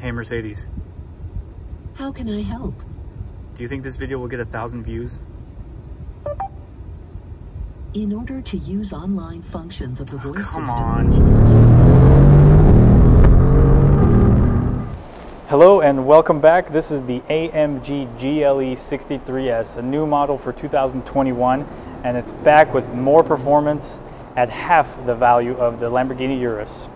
Hey Mercedes, How can I help? do you think this video will get a thousand views? In order to use online functions of the oh, voice come system, on. Hello and welcome back. This is the AMG GLE 63S, a new model for 2021, and it's back with more performance at half the value of the Lamborghini Urus.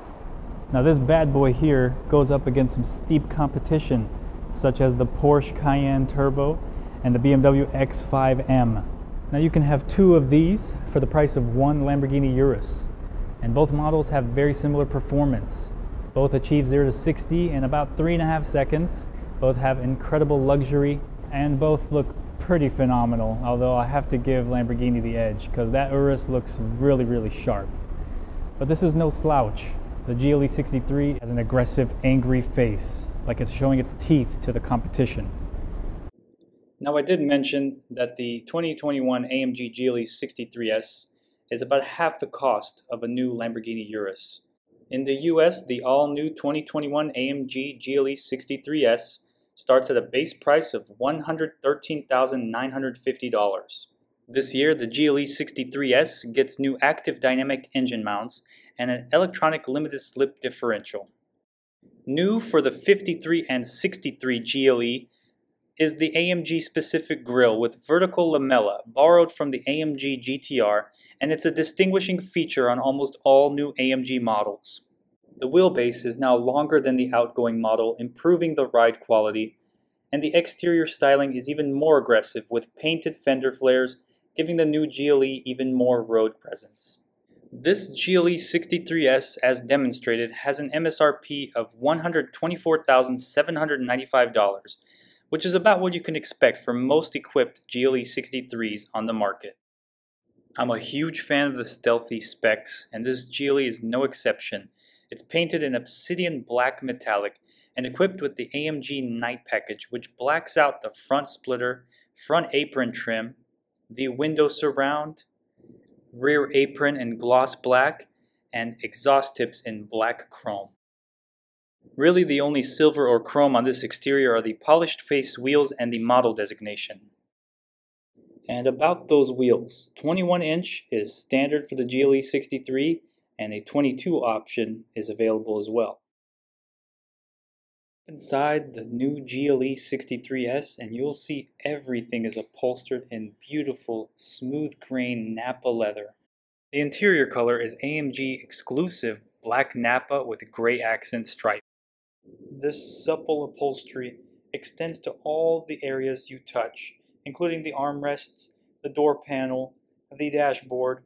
Now this bad boy here goes up against some steep competition, such as the Porsche Cayenne Turbo and the BMW X5M. Now you can have two of these for the price of one Lamborghini Urus, and both models have very similar performance. Both achieve 0 to 60 in about three and a half seconds. Both have incredible luxury and both look pretty phenomenal, although I have to give Lamborghini the edge because that Urus looks really, really sharp. But this is no slouch. The GLE 63 has an aggressive, angry face, like it's showing its teeth to the competition. Now, I did mention that the 2021 AMG GLE 63S is about half the cost of a new Lamborghini Urus. In the US, the all new 2021 AMG GLE 63S starts at a base price of $113,950. This year, the GLE 63S gets new active dynamic engine mounts and an electronic limited slip differential. New for the 53 and 63 GLE is the AMG specific grille with vertical lamella borrowed from the AMG GTR and it's a distinguishing feature on almost all new AMG models. The wheelbase is now longer than the outgoing model, improving the ride quality, and the exterior styling is even more aggressive with painted fender flares, giving the new GLE even more road presence. This GLE 63S, as demonstrated, has an MSRP of $124,795, which is about what you can expect for most equipped GLE 63s on the market. I'm a huge fan of the stealthy specs, and this GLE is no exception. It's painted in obsidian black metallic and equipped with the AMG Night Package, which blacks out the front splitter, front apron trim, the window surround, rear apron in gloss black, and exhaust tips in black chrome. Really, the only silver or chrome on this exterior are the polished face wheels and the model designation. And about those wheels, 21 inch is standard for the GLE 63 and a 22 option is available as well. Inside the new GLE 63S and you'll see everything is upholstered in beautiful smooth grain Nappa leather. The interior color is AMG exclusive black Nappa with gray accent stripe. This supple upholstery extends to all the areas you touch, including the armrests, the door panel, the dashboard,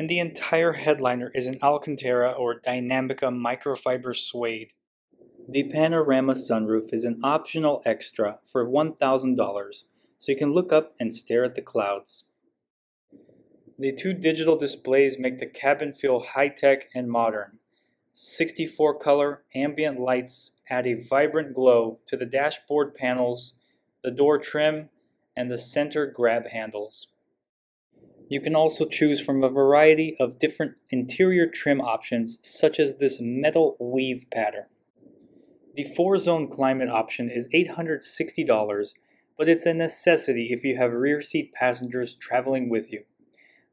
and the entire headliner is an Alcantara or Dinamica microfiber suede. The panorama sunroof is an optional extra for $1,000, so you can look up and stare at the clouds. The two digital displays make the cabin feel high-tech and modern. 64 color ambient lights add a vibrant glow to the dashboard panels, the door trim, and the center grab handles. You can also choose from a variety of different interior trim options such as this metal weave pattern. The 4-zone climate option is $860, but it's a necessity if you have rear seat passengers traveling with you.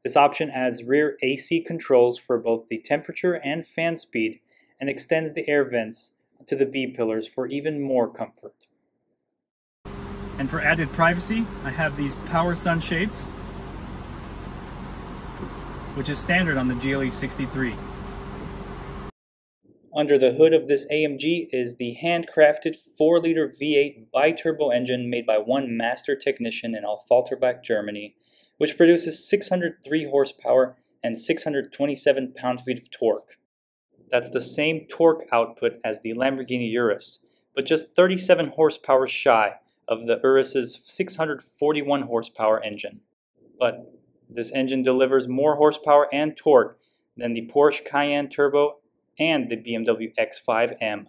This option adds rear AC controls for both the temperature and fan speed and extends the air vents to the B-pillars for even more comfort. And for added privacy, I have these power sunshades, which is standard on the GLE 63. Under the hood of this AMG is the handcrafted 4-liter V8 bi-turbo engine made by one master technician in Affalterbach, Germany, which produces 603 horsepower and 627 pound-feet of torque. That's the same torque output as the Lamborghini Urus, but just 37 horsepower shy of the Urus's 641 horsepower engine. But this engine delivers more horsepower and torque than the Porsche Cayenne Turbo and the BMW X5M.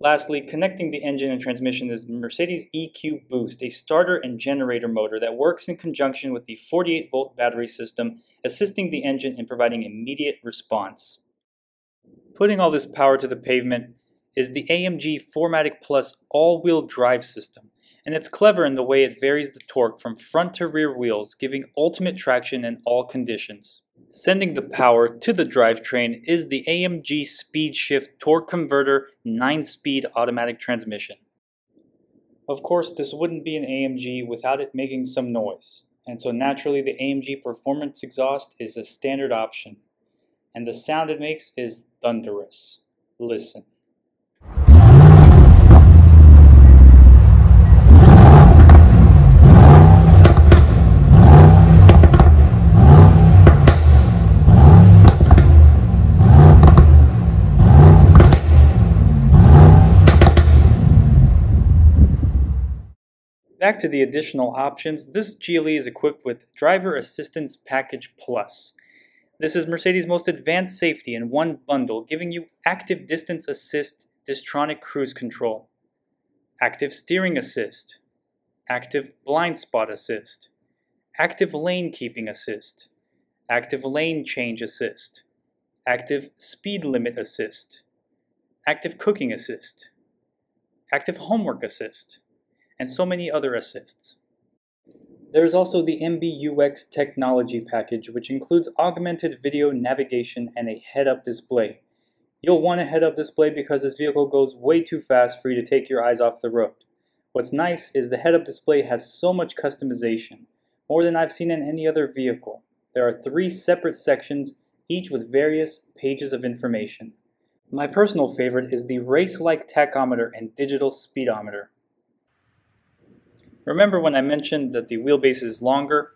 Lastly, connecting the engine and transmission is Mercedes EQ Boost, a starter and generator motor that works in conjunction with the 48 volt battery system, assisting the engine in providing immediate response. Putting all this power to the pavement is the AMG 4MATIC Plus all-wheel drive system, and it's clever in the way it varies the torque from front to rear wheels, giving ultimate traction in all conditions. Sending the power to the drivetrain is the AMG Speed Shift Torque Converter 9-speed automatic transmission. Of course, this wouldn't be an AMG without it making some noise, and so naturally the AMG Performance Exhaust is a standard option, and the sound it makes is thunderous. Listen. Back to the additional options, this GLE is equipped with Driver Assistance Package Plus. This is Mercedes' most advanced safety in one bundle, giving you Active Distance Assist Distronic Cruise Control, Active Steering Assist, Active Blind Spot Assist, Active Lane Keeping Assist, Active Lane Change Assist, Active Speed Limit Assist, Active Cooking Assist, Active Homework Assist, and so many other assists. There is also the MBUX technology package, which includes augmented video navigation and a head-up display. You'll want a head-up display because this vehicle goes way too fast for you to take your eyes off the road. What's nice is the head-up display has so much customization, more than I've seen in any other vehicle. There are three separate sections, each with various pages of information. My personal favorite is the race-like tachometer and digital speedometer. Remember when I mentioned that the wheelbase is longer?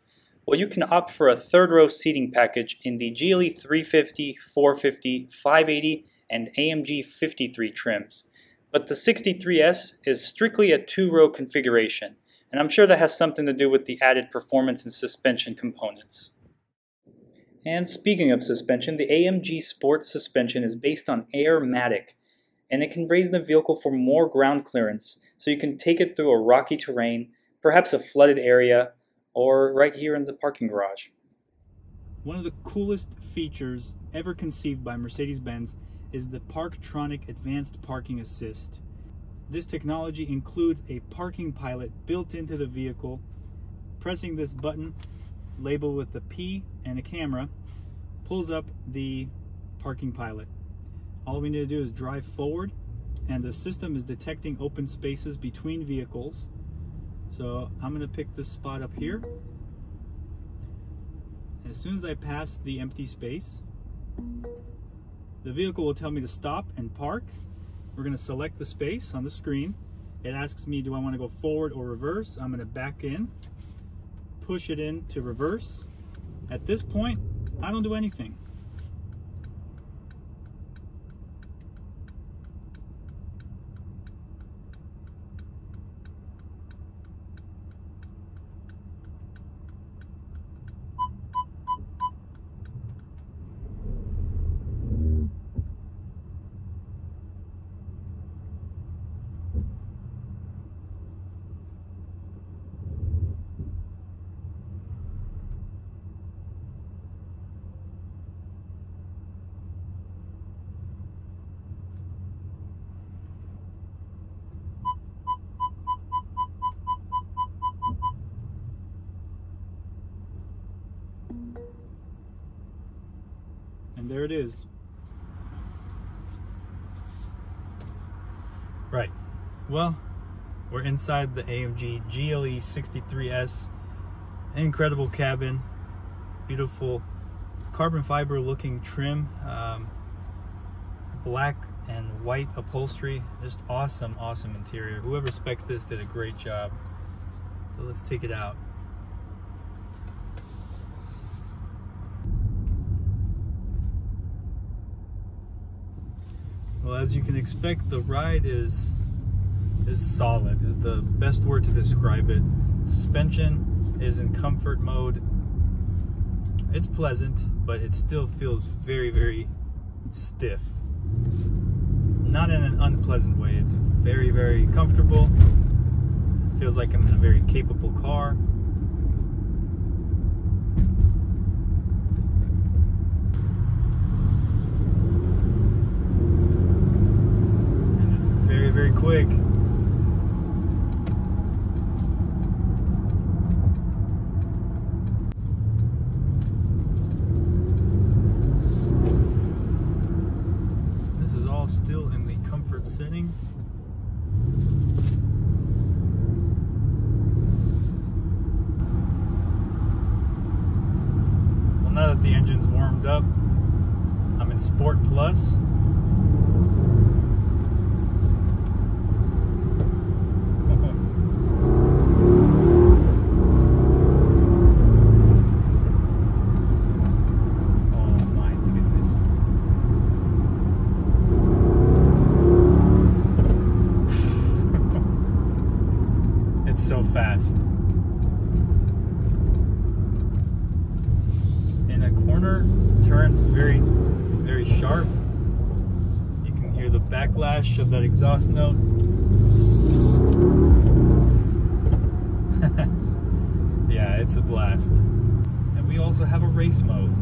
Well, you can opt for a third row seating package in the GLE 350, 450, 580, and AMG 53 trims. But the 63S is strictly a two row configuration, and I'm sure that has something to do with the added performance and suspension components. And speaking of suspension, the AMG Sport suspension is based on Airmatic, and it can raise the vehicle for more ground clearance, so you can take it through a rocky terrain perhaps a flooded area, or right here in the parking garage. One of the coolest features ever conceived by Mercedes-Benz is the Parktronic Advanced Parking Assist. This technology includes a parking pilot built into the vehicle. Pressing this button, labeled with the P and a camera, pulls up the parking pilot. All we need to do is drive forward and the system is detecting open spaces between vehicles so I'm gonna pick this spot up here. As soon as I pass the empty space, the vehicle will tell me to stop and park. We're gonna select the space on the screen. It asks me, do I wanna go forward or reverse? I'm gonna back in, push it in to reverse. At this point, I don't do anything. There it is. Right. Well, we're inside the AMG GLE 63S. Incredible cabin. Beautiful carbon fiber looking trim. Um, black and white upholstery. Just awesome, awesome interior. Whoever spec this did a great job. So let's take it out. Well, as you can expect, the ride is is solid, is the best word to describe it. Suspension is in comfort mode. It's pleasant, but it still feels very, very stiff. Not in an unpleasant way. It's very, very comfortable. Feels like I'm in a very capable car. very, very quick. This is all still in the comfort setting. Well, now that the engine's warmed up, I'm in Sport Plus. Oh my goodness. it's so fast. In a corner, turns very, very sharp. You can hear the backlash of that exhaust note. yeah, it's a blast. And we also have a race mode.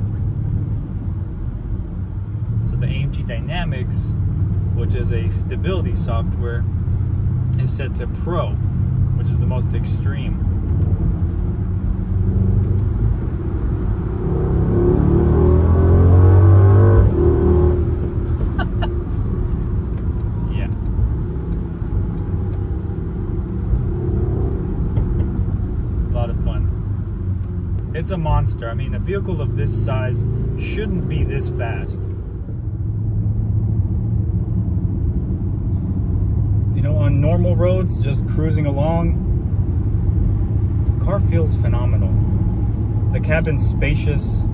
So the AMG Dynamics, which is a stability software, is set to Pro, which is the most extreme. It's a monster. I mean, a vehicle of this size shouldn't be this fast. You know, on normal roads, just cruising along, the car feels phenomenal. The cabin's spacious.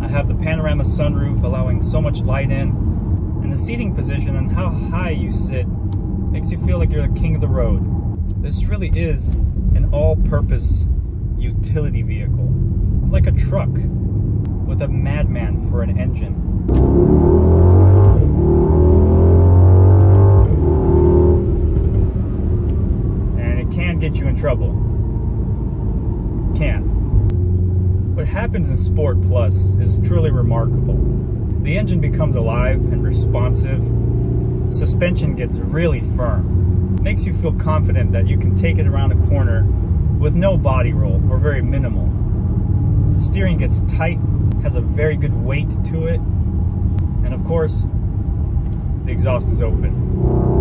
I have the panorama sunroof allowing so much light in. And the seating position and how high you sit makes you feel like you're the king of the road. This really is an all-purpose utility vehicle. Like a truck with a madman for an engine. and it can get you in trouble. Can. What happens in Sport Plus is truly remarkable. The engine becomes alive and responsive. Suspension gets really firm. Makes you feel confident that you can take it around a corner with no body roll or very minimal. Steering gets tight, has a very good weight to it, and of course, the exhaust is open.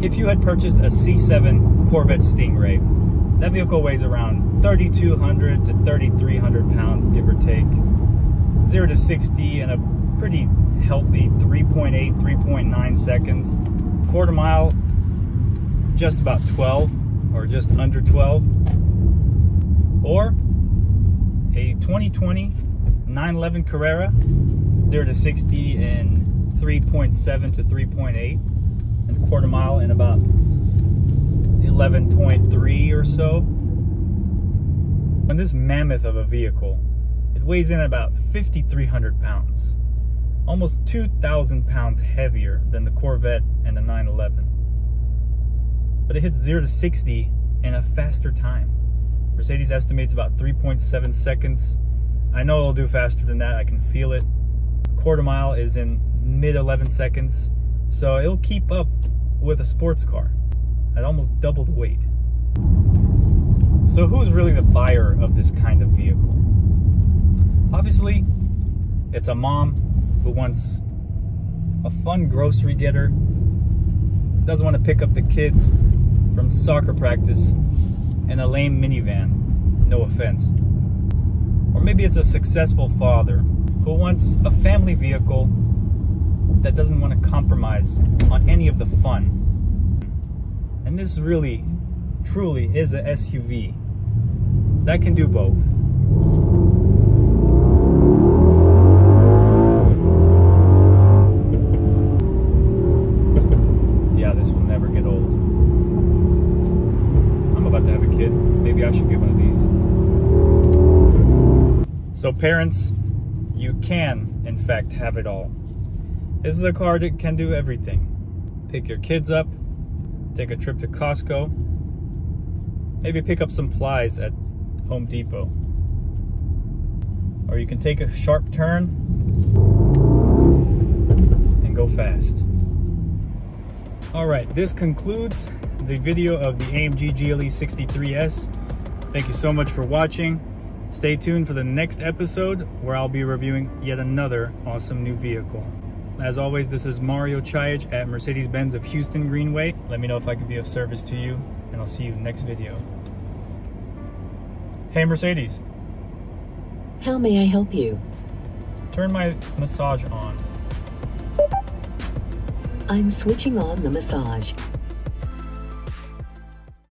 If you had purchased a C7 Corvette Stingray, that vehicle weighs around 3,200 to 3,300 pounds, give or take. 0 to 60 in a pretty healthy 3.8, 3.9 seconds. Quarter mile, just about 12 or just under 12. Or a 2020 911 Carrera, 0 to 60 in 3.7 to 3.8, and quarter mile in about 11.3 or so. And this mammoth of a vehicle, it weighs in about 5,300 pounds, almost 2,000 pounds heavier than the Corvette and the 911. But it hits 0 to 60 in a faster time. Mercedes estimates about 3.7 seconds. I know it'll do faster than that, I can feel it. Quarter mile is in mid 11 seconds, so it'll keep up with a sports car at almost double the weight. So, who's really the buyer of this kind of vehicle? Obviously, it's a mom who wants a fun grocery getter, doesn't want to pick up the kids from soccer practice in a lame minivan. No offense. Or maybe it's a successful father who wants a family vehicle that doesn't want to compromise on any of the fun. And this really, truly is a SUV that can do both. Yeah, this will never get old. I'm about to have a kid. Maybe I should get one of these. So parents, you can, in fact, have it all. This is a car that can do everything. Pick your kids up, take a trip to Costco, maybe pick up some plies at Home Depot. Or you can take a sharp turn and go fast. All right, this concludes the video of the AMG GLE 63S. Thank you so much for watching. Stay tuned for the next episode where I'll be reviewing yet another awesome new vehicle. As always, this is Mario Cajic at Mercedes-Benz of Houston Greenway. Let me know if I can be of service to you, and I'll see you next video. Hey Mercedes, How may I help you? turn my massage on. I'm switching on the massage.